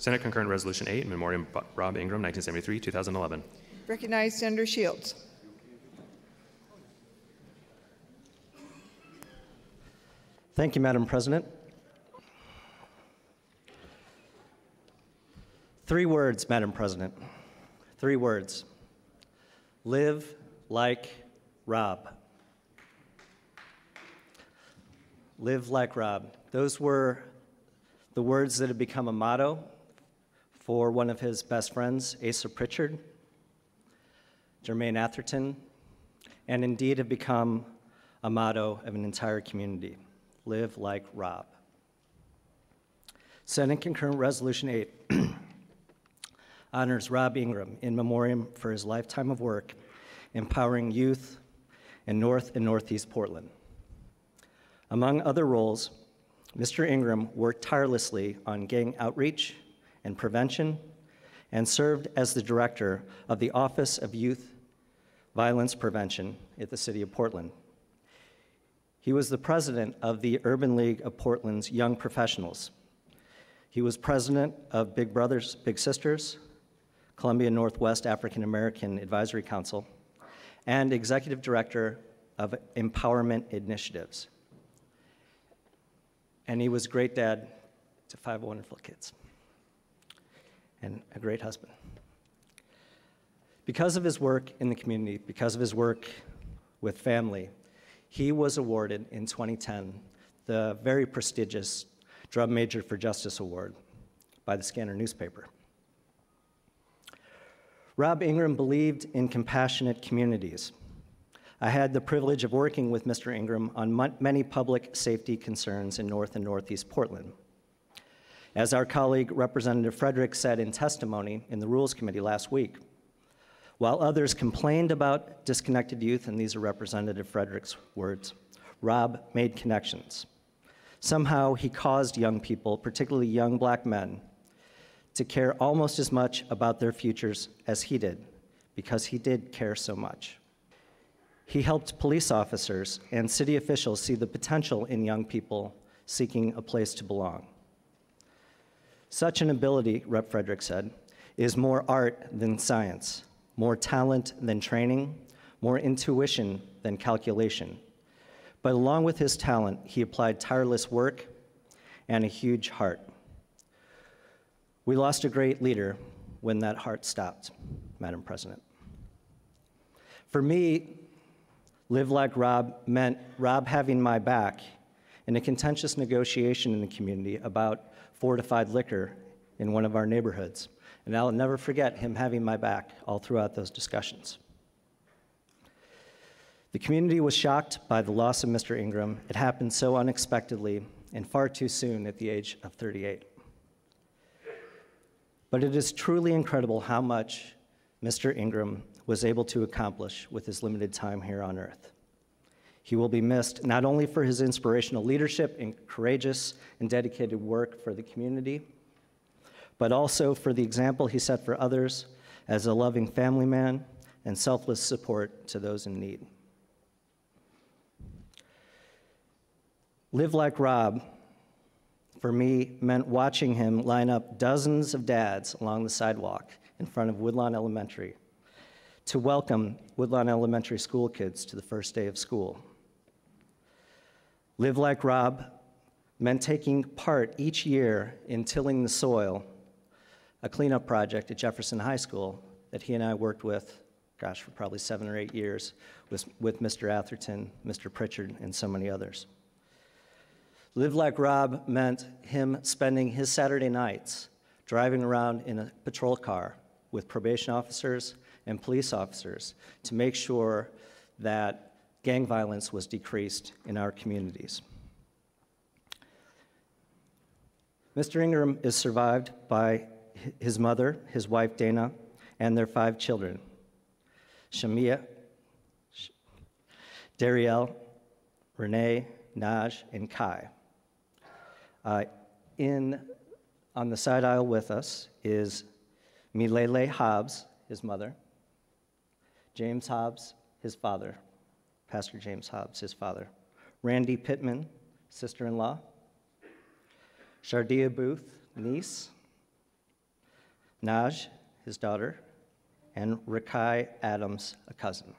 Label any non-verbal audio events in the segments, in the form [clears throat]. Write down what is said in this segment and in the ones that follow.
Senate Concurrent Resolution 8, in memoriam Rob Ingram, 1973 2011. Recognize Senator Shields. Thank you, Madam President. Three words, Madam President. Three words. Live like Rob. Live like Rob. Those were the words that have become a motto for one of his best friends, Asa Pritchard, Jermaine Atherton, and indeed have become a motto of an entire community live like Rob. Senate Concurrent Resolution 8 [clears throat] honors Rob Ingram in memoriam for his lifetime of work empowering youth in North and Northeast Portland. Among other roles, Mr. Ingram worked tirelessly on gang outreach and prevention and served as the director of the Office of Youth Violence Prevention at the City of Portland. He was the president of the Urban League of Portland's Young Professionals. He was president of Big Brothers Big Sisters, Columbia Northwest African American Advisory Council, and executive director of Empowerment Initiatives. And he was great dad to five wonderful kids and a great husband. Because of his work in the community, because of his work with family, he was awarded in 2010 the very prestigious Drum Major for Justice Award by the Skanner newspaper. Rob Ingram believed in compassionate communities. I had the privilege of working with Mr. Ingram on many public safety concerns in North and Northeast Portland. As our colleague Representative Frederick said in testimony in the Rules Committee last week, while others complained about disconnected youth, and these are Representative Frederick's words, Rob made connections. Somehow he caused young people, particularly young black men, to care almost as much about their futures as he did, because he did care so much. He helped police officers and city officials see the potential in young people seeking a place to belong. Such an ability, Rep. Frederick said, is more art than science, more talent than training, more intuition than calculation. But along with his talent, he applied tireless work and a huge heart. We lost a great leader when that heart stopped, Madam President. For me, live like Rob meant Rob having my back in a contentious negotiation in the community about fortified liquor in one of our neighborhoods. And I'll never forget him having my back all throughout those discussions. The community was shocked by the loss of Mr. Ingram. It happened so unexpectedly and far too soon at the age of 38. But it is truly incredible how much Mr. Ingram was able to accomplish with his limited time here on earth. He will be missed not only for his inspirational leadership and courageous and dedicated work for the community, but also for the example he set for others as a loving family man and selfless support to those in need. Live like Rob, for me, meant watching him line up dozens of dads along the sidewalk in front of Woodlawn Elementary to welcome Woodlawn Elementary school kids to the first day of school. Live like Rob meant taking part each year in tilling the soil, a cleanup project at Jefferson High School that he and I worked with, gosh, for probably seven or eight years with, with Mr. Atherton, Mr. Pritchard, and so many others. Live like Rob meant him spending his Saturday nights driving around in a patrol car with probation officers and police officers to make sure that gang violence was decreased in our communities. Mr. Ingram is survived by his mother, his wife Dana, and their five children Shamia, Dariel, Renee, Naj, and Kai. Uh, in, on the side aisle with us is Milele Hobbs, his mother, James Hobbs, his father, Pastor James Hobbs, his father, Randy Pittman, sister in law, Shardia Booth, niece, Naj, his daughter, and Rakai Adams, a cousin.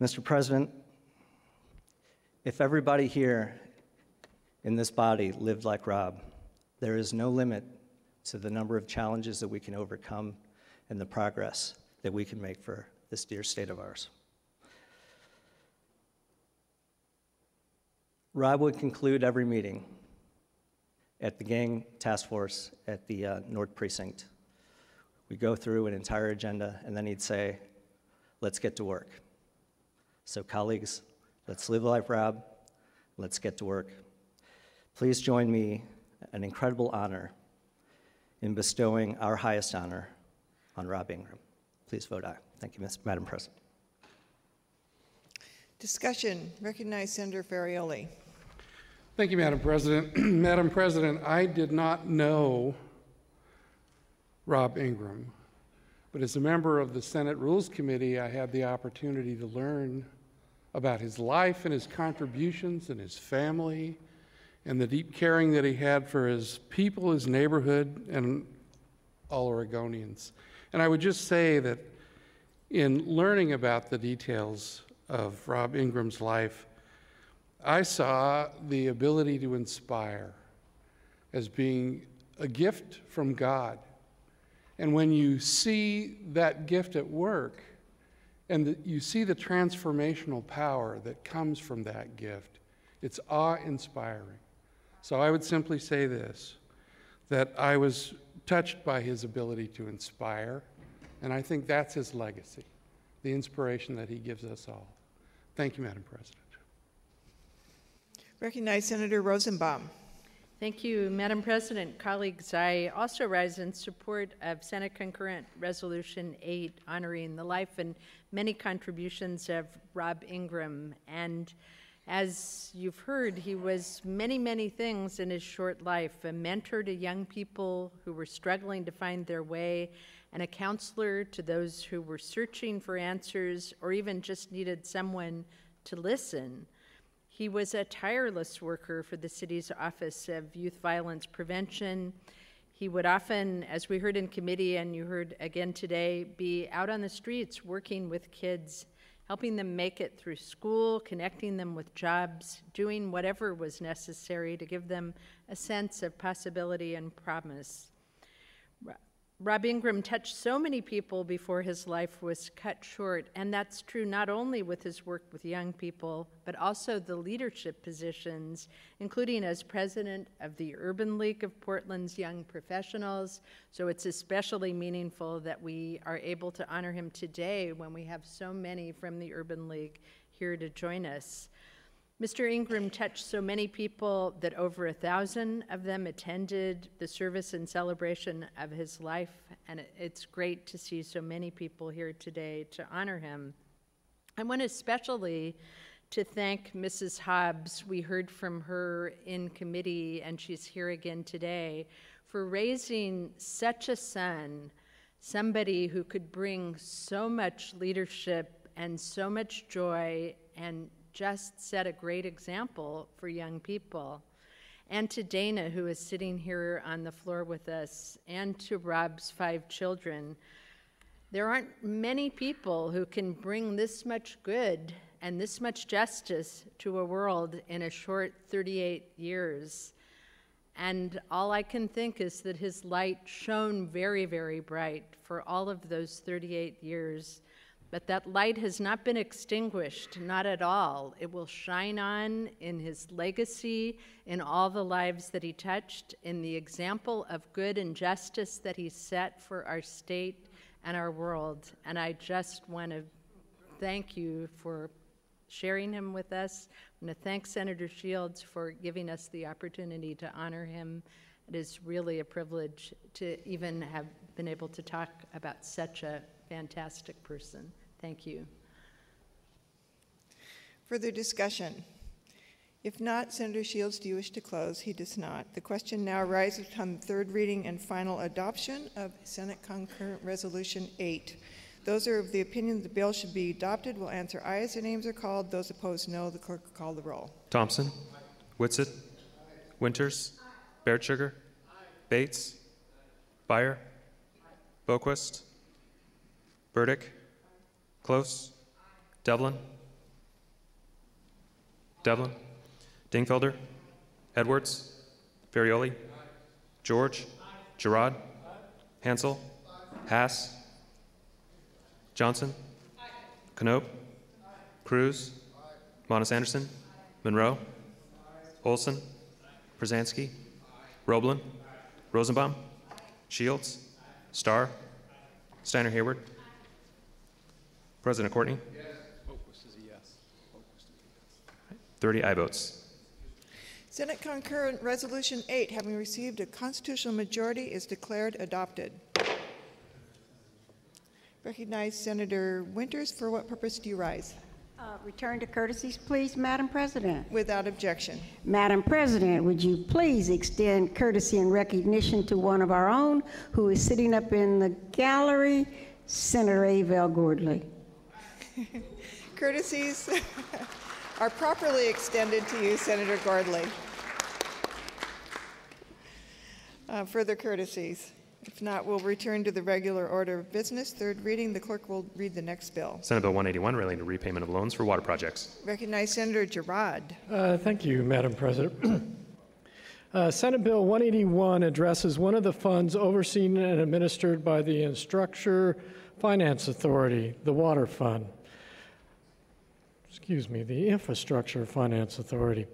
Mr. President, if everybody here in this body lived like Rob, there is no limit to the number of challenges that we can overcome and the progress that we can make for this dear state of ours. Rob would conclude every meeting at the gang task force at the uh, North Precinct. We go through an entire agenda, and then he'd say, Let's get to work. So, colleagues, let's live life, Rob. Let's get to work. Please join me, an incredible honor, in bestowing our highest honor on Rob Ingram. Please vote aye. Thank you, Ms. Madam President. Discussion, recognize Senator Ferrioli. Thank you, Madam President. [clears throat] Madam President, I did not know Rob Ingram, but as a member of the Senate Rules Committee, I had the opportunity to learn about his life and his contributions and his family and the deep caring that he had for his people, his neighborhood, and all Oregonians. And I would just say that in learning about the details of Rob Ingram's life, I saw the ability to inspire as being a gift from God. And when you see that gift at work, and the, you see the transformational power that comes from that gift, it's awe inspiring. So I would simply say this that I was touched by his ability to inspire, and I think that's his legacy, the inspiration that he gives us all. Thank you, Madam President. Recognize Senator Rosenblum. Thank you, Madam President. Colleagues, I also rise in support of Senate Concurrent Resolution 8 honoring the life and many contributions of Rob Ingram. And as you've heard, he was many, many things in his short life a mentor to young people who were struggling to find their way, and a counselor to those who were searching for answers or even just needed someone to listen. He was a tireless worker for the city's Office of Youth Violence Prevention. He would often, as we heard in committee and you heard again today, be out on the streets working with kids, helping them make it through school, connecting them with jobs, doing whatever was necessary to give them a sense of possibility and promise. Rob Ingram touched so many people before his life was cut short, and that's true not only with his work with young people, but also the leadership positions, including as president of the Urban League of Portland's Young Professionals. So it's especially meaningful that we are able to honor him today when we have so many from the Urban League here to join us. Mr. Ingram touched so many people that over a thousand of them attended the service and celebration of his life, and it's great to see so many people here today to honor him. I want especially to thank Mrs. Hobbs. We heard from her in committee, and she's here again today, for raising such a son, somebody who could bring so much leadership and so much joy and just set a great example for young people. And to Dana, who is sitting here on the floor with us, and to Rob's five children. There aren't many people who can bring this much good and this much justice to a world in a short 38 years. And all I can think is that his light shone very, very bright for all of those 38 years but that light has not been extinguished, not at all. It will shine on in his legacy, in all the lives that he touched, in the example of good and justice that he set for our state and our world. And I just want to thank you for sharing him with us. I want to thank Senator Shields for giving us the opportunity to honor him. It is really a privilege to even have been able to talk about such a fantastic person. Thank you. Further discussion? If not, Senator Shields, do you wish to close? He does not. The question now arises on third reading and final adoption of Senate Concurrent Resolution 8. Those are of the opinion the bill should be adopted will answer aye as their names are called. Those opposed, no. The clerk will call the roll. Thomsen, Whitsett, Winters, Baertschiger, Bates. Beyer. Boquist. Burdick. Close. Devlin. Devlin. Dingfelder. Edwards. Ferrioli. George. Girod. Hansell. Hass. Johnson. Knopp. Kruse. Monnes Anderson. Monroe. Olsen. Prozanski. Roblan. Rosenblum. Shields. Starr. Steiner Hayward. President Courtney. 30 aye votes. Senate Concurrent Resolution 8, having received a constitutional majority, is declared adopted. Recognize Senator Winters. For what purpose do you rise? Uh, Return to courtesies, please, Madam President. Without objection. Madam President, would you please extend courtesy and recognition to one of our own who is sitting up in the gallery, Senator Avel Gordly. [laughs] Courtesies [laughs] are properly extended to you, Senator Gordly. Uh, Further courtesies? If not, we'll return to the regular order of business. Third reading, the clerk will read the next bill. Senate Bill 181 relating to repayment of loans for water projects. Recognize Senator Girod. Uh, Thank you, Madam President. [clears throat] Uh, Senate Bill 181 addresses one of the funds overseen and administered by the Infrastructure Finance Authority, the Water Fund. Excuse me, the Infrastructure Finance Authority.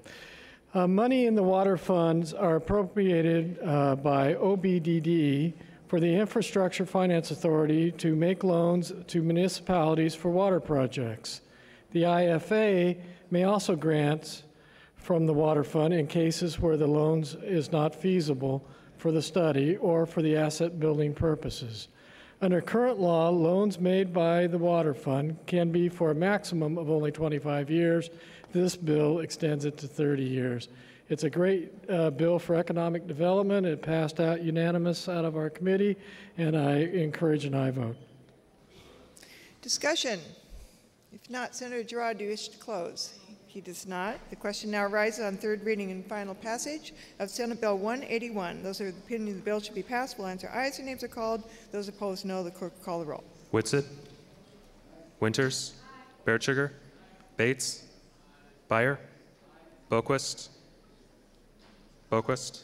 Uh, Money in the water funds are appropriated uh, by OBDD for the Infrastructure Finance Authority to make loans to municipalities for water projects. The IFA may also grant from the water fund in cases where the loans is not feasible for the study or for the asset building purposes. Under current law, loans made by the water fund can be for a maximum of only 25 years. This bill extends it to 30 years. It's a great uh, bill for economic development. It passed out unanimous out of our committee, and I encourage an aye vote. Discussion. If not, Senator Girod, do you wish to close? He does not. The question now arises on third reading and final passage of Senate Bill 181. Those who are the opinion the bill should be passed will answer aye as their names are called. Those opposed, no. The clerk will call the roll. Whitsett. Winters. Baertschiger. Bates. Beyer. Boquist. Boquist.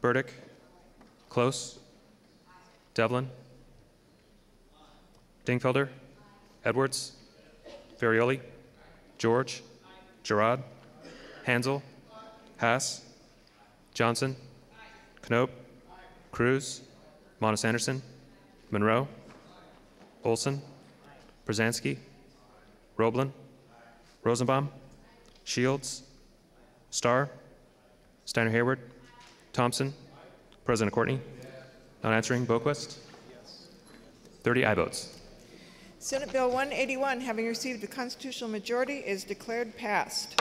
Burdick. Close. Devlin. Dingfelder. Edwards. Ferrioli. George. Girod. Hansell. Hass. Johnson. Knopp. Kruse. Monnes Anderson. Monroe. Olsen. Prozanski. Roblan. Rosenblum. Shields. Starr. Steiner Hayward. Thomsen. President Courtney. Not answering. Boquist. 30 aye votes. Senate Bill 181, having received a constitutional majority, is declared passed.